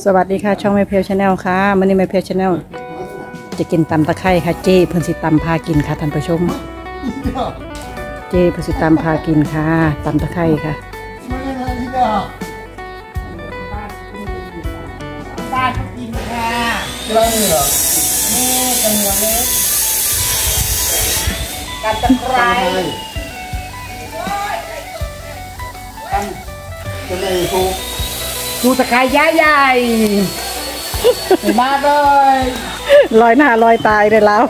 สวัสดีค่ะ ช่องแม่เพียวชาแนลค่ะมันนี้แม่เพียวชาแนลจะกินตำตะไคร้ค่ะเจ้เพิ่นสิตำพากินค่ะท่านผู้ชม เจ้เพิ่นสิตำพากินค่ะตำตะไคร้ค่ะบ้านเขากินค่ะใช่เหรอนี่กันเหนียวเล็กกับตะไคร้จะเลยถูก ดูตะไคร้ย่าใหญ่เห็นมากเลยลอยหน้าลอยตายได้แล้ว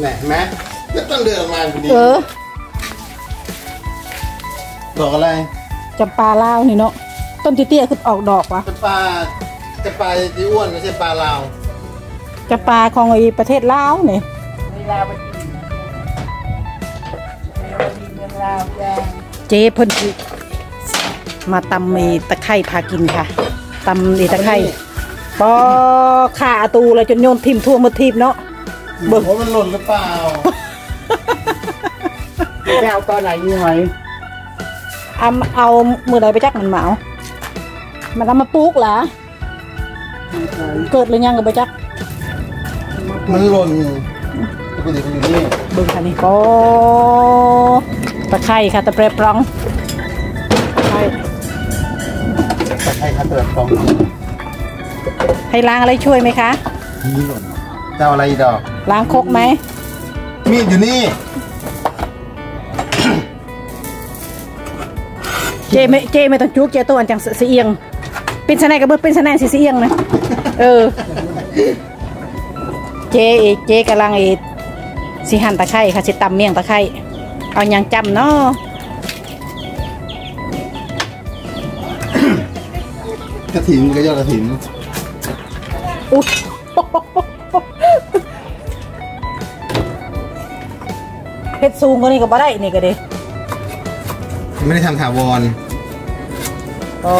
แหน่ไหมแล้วต้องเดินออกมาพอดีเออดอกอะไรจำปาลาวนี่เนาะต้นเตี้ยๆคือออกดอกวะจะปลาจะปลาที่อ้วนไม่ใช่ปลาลาวจำปาของไอ้ประเทศลาวนี่เวลาไปกิน เมืองลาวจ้าเจ้เพิ่นสิมาตำมีตะไคร้พากินค่ะตำมีตะไคร้ปอขาอาตูเลยจนโยนทิ่มทั่วหมดทิ่มเนาะเบิ่งว่ามันหล่นหรือเปล่าแก้วตอนไหนมีหอยเอาเอามือใดไปจักมันเหมา มันเอามาปลูกเหรอเกิดหรือยังก็ไปจัก มันหล่นปกติมันอยู่นี่เบิ่งค่ะนี่โอ้ ตะไคร้ค่ะตะเปรปรองตะไคร้แต่ให้คัตเตอร์ฟองให้ล้างอะไรช่วยไหมคะนี่หล่นจะเอาอะไรอีกดอก ล้างครกไหมมีดอยู่นี่ เจไม่เจไม่ต้องจุกเจตัวอันจังเสียเอียงเป็นสนายกับเบิดเป็นสนายสิเสียเอียงนะเออ เจอีกเจกำลังอีกสิหั่นตะไคร้ค่ะสิตำเมี่ยงตะไคร้ เอาหยังจำเนาะกระถิ่นก็ยอดกระถิ่นอุ๊ยเพชรสูงกว่านี้ก็บ่ได้นี่ก็เด้ไม่ได้ทำถาวรอ๋อ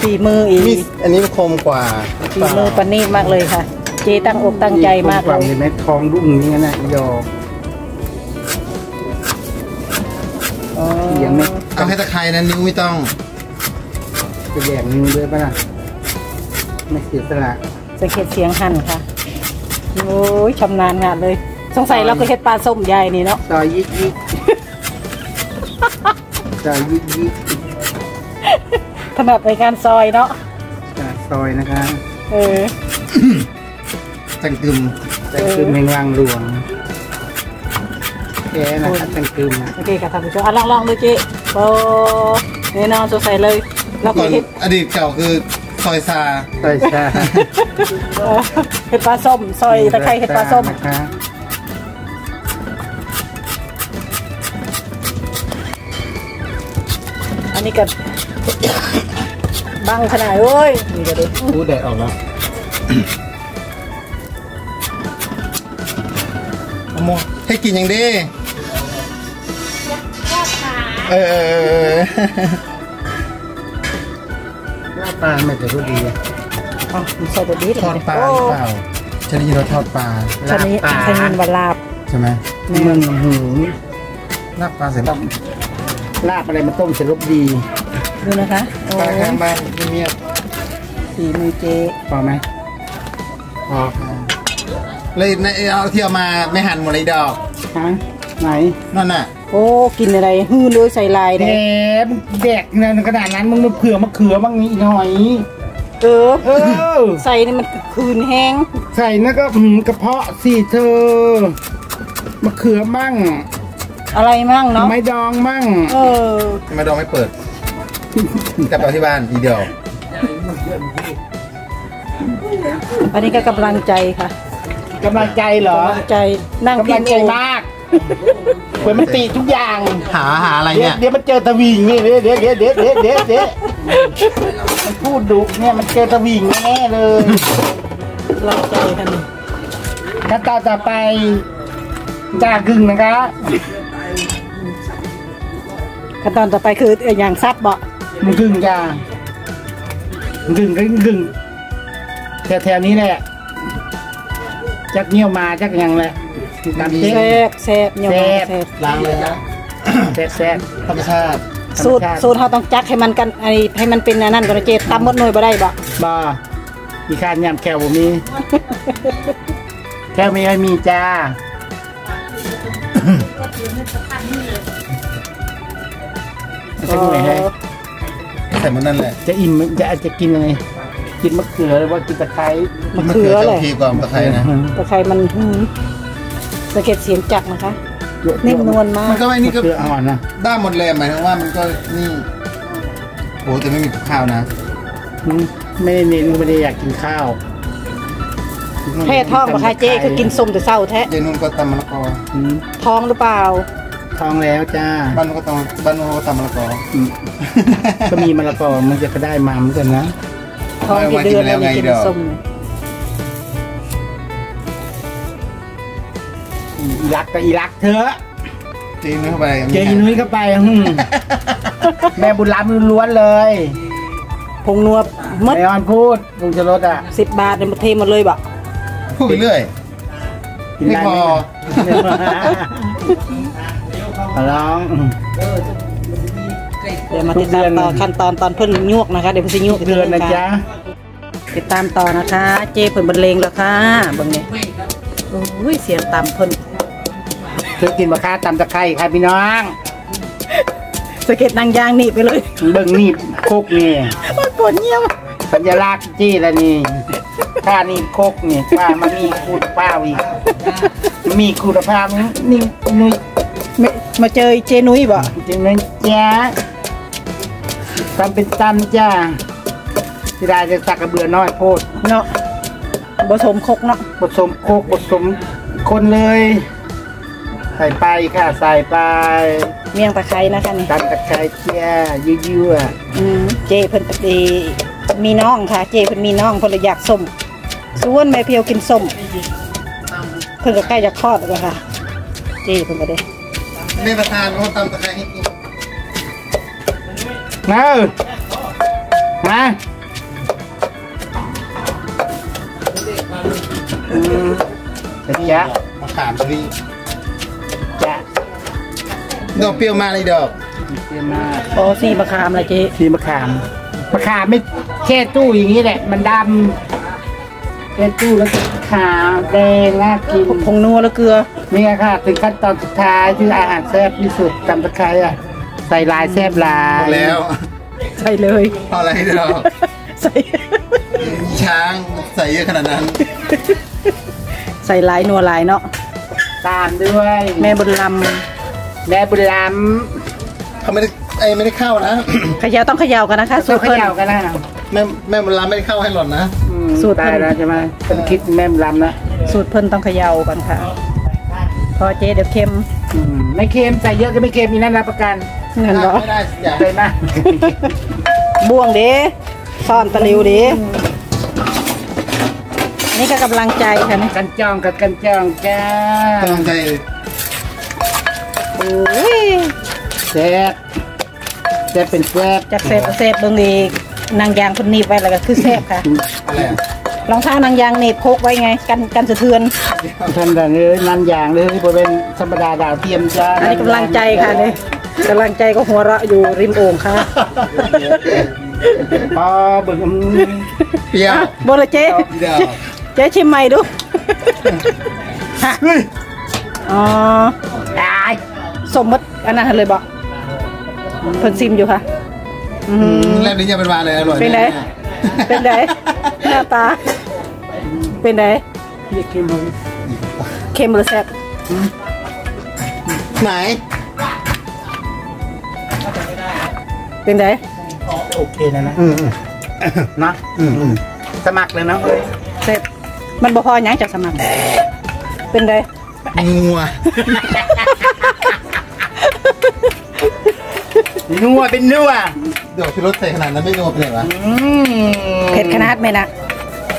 ฝีมืออีมีดกอันนี้มันคมกว่าฝีมือปานนีตมากเลยค่ะ เจตั้งอกตั้งใจมากกเลว่างยเห็นไหมทองรุ่งนี้นะยอ ยงไม่เอาให้ตะไคร้นะนิ้วไม่ต้องจะแยกนิ้วด้วยป่ะล่ะไม่เสียสละสังเกตเสียงหั่นค่ะ โอ้ยชำนาญงานเลย สงสัยเราก็เฮ็ดปลาส้มใหญ่นี่เนาะซอยยิกยิกซอยยิกยิกถนัดในการซอยเนาะอ่าซอยนะคะ เออ จังกึมแต่คือแมงลังหลวง แกนะครับจังกึมนะโอเคค่ะท่านผู้ชมอะลองลองๆดูเจโอ้แน่นอนสงสัยเลยเราก็ก่อนเฮ็ดอดีตเก่าคือซอยซาซอยชาเออเฮ็ดปลาส้มซอยตะไคร้เฮ็ดปลาส้มนะคะอันนี้ก็บังขนาดเว้ยนี่ก็ดูอู้แดดออกแล้วเอาหมดให้กินอย่างดี เออหน้าปลาไม่แต่ก็ดีอะอ๋อใส่ตัวดีทอดปลาหรือเปล่าฉันได้ยินว่าทอดปลาชนิดชนิดวลาบใช่ไหมมืองหูลาบปลาเสร็จต้มลาบอะไรมาต้มเสร็จรบดีดูนะคะปลาข้างบ้านเงียสีมือเจพอไหมพอเลยในเอาเที่เอามาไม่หั่นหมดเลยดอกฮะไหนนั่นน่ะ โอ้ กินอะไรฮือเลยใส่ลายแหเนี่ยมแดกในขนาดนั้นมึงมาเผื่อมะเขือบ้างนี่หน่อย เออ เออ ใส่นี่มันคืนแห้ง ใส่นั่นก็หืมกระเพาะสิเธอมะเขือมั่ง อะไรมั่งเนาะ ไม้ดองมั่ง เออทำไมดองไม่เปิดกลับไปที่บ้านทีเดียวอันนี้ก็กำลังใจค่ะกำลังใจเหรอกำลังใจนั่งกำพิลัมงพ์ใจโอมาก เหมือนมันตีทุกอย่างหาหาอะไรเดี๋ยวเนี่ย เดี๋ยวมันเจอตะวิงนี่เดี๋ยวเดี๋ยวเดี๋ยวเดี๋ยวเดี๋ยวเดี๋ยวเดี๋ยวมันพูดดุเนี่ยมันเจอตะวิงแน่ๆเลยกำลังใจค่ะนี่ขั้นตอนต่อไปจ่ากึ่งนะคะขั้นตอนต่อไปคือเอ่ออย่างซับเบาะมันกึ่งจ้ามันกึ่งก็กึ่งแถวๆนี้แหละจักเงี้ยวมาจักหยังแหละ ตามเจ๊แซ่บแซ่บเนี่ยมาแซ่บแซ่บล้างเลยนะแซ่บแซ่บธรรมชาติสูตรสูตรเขาต้องจักให้มันกันไอให้มันเป็นอันนั่นก่อนนะเจตำหมดหน่วยบ่ได้บ่บ่มีข้านยำแควบ่มีแควไม่ค่อยมีจ้าจะกินอะไรให้ใส่มันนั่นแหละ จะอิ่มจะจะกินอะไรกินมะเขือหรือว่ากินตะไคร้มะเขือจะเลยทีกว่าตะไคร้นะแต่ใครมันหืม สะเก็ดเสียงจักนะคะนิ่มนวลมากมันก็ไม่นี่มะก็เขืออ่อนนะได้หมดเลยหมายถึงว่ามันก็นี่โหแต่ไม่มีกับข้าวนะอืมไม่ได้เน้นไม่ได้อยากกินข้าวแพ้ท้องบ่คะเจคือกินส้มแต่เศร้าแท้เจนุ่นก็ตำมะละกออืมท้องหรือเปล่าท้องแล้วจ้าบ้านนู้นก็ตำบ้านนู้นก็ตำมะละกออืมก็มีมะละกอมันจะก็ได้มาเหมือนกันนะท้องกี่เดือนแล้วนี่กินส้ม อีรักก็อีรักเถอะจีนเข้าไปเจออีนุ้ยเข้าไปหึ่มแม่บุญล้ำล้วนๆเลยผงนัวมดไอออนพูดลุงจะลดอะสิบบาทเนี่ยมาเทหมดเลยบ่พูดไปเรื่อยกินได้ไหมไม่พอขอร้องเดี๋ยวมาติดตามต่อขั้นตอนตอนเพิ่นยวกนะคะ เดี๋ยวเพิ่นสิยวกเดือนนะจ๊ะติดตามต่อนะคะ เจเพิ่นบรรเลงแล้วค่ะเบิ่งนี่โอ้ยเสียงต่ำเพิ่น เธอกินมะค่าตำตะไคร้ค่ะพี่น้องสะเก็ดนางยางหนีบไปเลยเบิ่งนี่โคกนี่มันปวดเยี่ยมสัญลักษณ์จี้แล้วนี่ถ้านี่โคกนี่ป้ามันมีคุณป้าอีกมีคุณภาพนี่นุ้ยไม่มาเจอเจนุ้ยบ่จริงไหมจ๊ะทำเป็นตันจ้าที่ได้จะสักกระเบือน้อยโพดเนาะผสมคกเนาะผสมโคกผสมคนเลย ใส่ไปค่ะใส่ไปเมี่ยงตะไคร้นะคะนี่ตันตะไคร้เจียยั่วอืมเจเพิ่นตะดีมีน้องค่ะ เจเพิ่นมีน้องเพิ่นเลยอยากส้มส่วนแม่เพียวกินส้มเพิ่นก็ใกล้จะคลอดแล้วค่ะ เจเพิ่นก็ได้แม่ประธานเขาตำตะไคร้ให้กินๆมาเออมาอืมเดี๋ยวจ๊ะมะขามตรีจ๊ะ ดอกเปรี้ยวมากเลยดอกเยี่ยมมากโอ้สีมะขามละเจสีมะขามมะขามไม่แค่ตู้อย่างนี้แหละ มันดำแค่ตู้แล้วก็ขาวแดงน่ากินผงนัวแล้วเกลือนี่ไงค่ะถึงขั้นตอนสุดท้ายที่อาหารแซ่บที่สุดตำตะไคร้อะใส่ลายแซ่บลาหมยดแล้วใส่เลยเอาอะไรดอกใส่ช้างใส่เยอะขนาดนั้น ใส่หลายนัวหลายเนาะตามด้วย แม่บุญล แม่บุญล้เขาไม่ได้ไอ้ไม่ได้เข้านะำเขยาวต้องเขยาวกันนะคะำสูตัวตรเขเพิ่น ย่ากันนะแม่แม่บุญรามไม่ได้เข้าให้หล่อนนะ อืมสูตรตายแล้วใช่ไหมเป็นคิดแม่บุญล้ำนะสูตรเพิ่นต้องเขยาวกันค่ะเพอเจ๊เดี๋ยวเค็มอืมไม่เค็มใส่เยอะก็ไม่เค็มมีนั่นรับประกันเงินบ่ไม่ได้อย่าเลยมากบ่วงเด้ซ่อนตะหลิวเด้อันนี่ก็กำลังใจค่ะนี่กันจ้องกับกันจ้องจ้ากำลังใจโอ้ ยแซ่บแซ่บเป็นแซ่บจากเซฟเซฟเบิ่งอีกนางยางเพิ่นหนีบไว้แล้วก็คือแซ่บค่ะอะไรอะรองเท้านางยางหนีบพกไว้ไง กันกันสะเทือน ท่านดังเลยนั่นอย่างเลยบริเวณธรรมดาดาวเทียมจ้าอันนี้กำลังใจค่ะนี่กำลังใจก็หัวเราะอยู่ริมโอ่งค่ะพอเบิ่งอืมเปรี้ยวอะบอละเจ๊เดี๋ยวเจ๊ชิมใหม่ดูฮะเฮ้ยอ๋อตาย สมมติอันนั้นเลยบอกเพิ่นซิมอยู่ค่ะอืมแรกนี้จะเป็นวานเลยอร่อยเป็นไงเป็นไงหน้าตา เป็นไงนี่คือมึงเค็มหรือแซ่บไหนเป็นไงโอเคนะนะอืมอืมเนาะอืมอืมสมัครเลยเนาะแซ่บมันบ่พอหยังจากสมัคร เป็นไงงัว นัวเป็นนัวเดี๋ยวที่รถใส่ขนาดนั้นไม่งัวเป็นไงวะอืมเผ็ดขนาดไหมนะ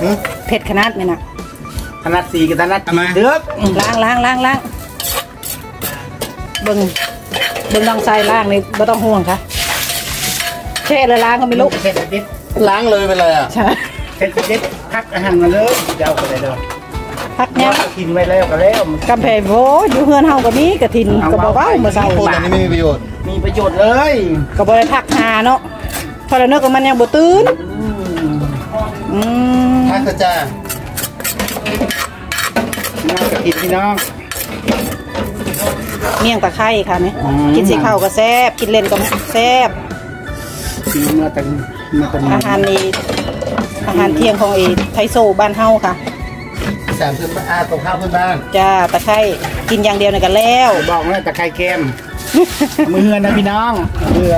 หึเผ็ดขนาดไหมนะถนัดสีกับถนัดเอามาเดือกล้างล้างล้างล้างเบิ่งเบิ่งน้องทรายล้างนี่ไม่ต้องห่วงค่ะแช่เลยล้างก็ไม่รู้เผ็ดเด็ดล้างเลยเป็นไรอะใช่เผ็ดเด็ดพักอาหารมาเลยเจ้าก็ได้เด้อ พักเนี้ยกินไว้แล้วก็แล้วกำแพงโวอยู่เฮือนเฮาก็มีกระถินก็บ่เว้ามาเซาพูดอันนี้ไม่มีประโยชน์ มีประโยชน์เลยก็บ่ได้พักหาเนาะพอแล้วเนกก็มันยังบ่ตื่นอืมอืมทักกระจ้าน้องก็กินพี่น้องเมี่ยงตะไคร้ค่ะนี่อืมกินสิข้าวก็แซ่บกินเล่นก็แซ่บกินเมื่อตังเมื่อตังอาหารนี้อาหารเที่ยงของเอไทโซบ้านเฮาค่ะ สามเพื่อนบ้านอาตรงข้าวเพื่อนบ้านจ้าตะไคร้กินอย่างเดียวนี่ก็แล้วบอกแล้วตะไคร้เค็มมือนะพี่น้องเบื่อ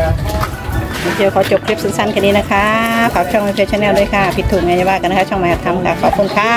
เดี๋ยวขอจบคลิปสั้นๆแค่นี้นะคะ ฝากช่องเพรียว channel ด้วยค่ะ ผิดถูกไงจะว่ากันนะคะ ช่องมาทำค่ะ ขอบคุณค่ะ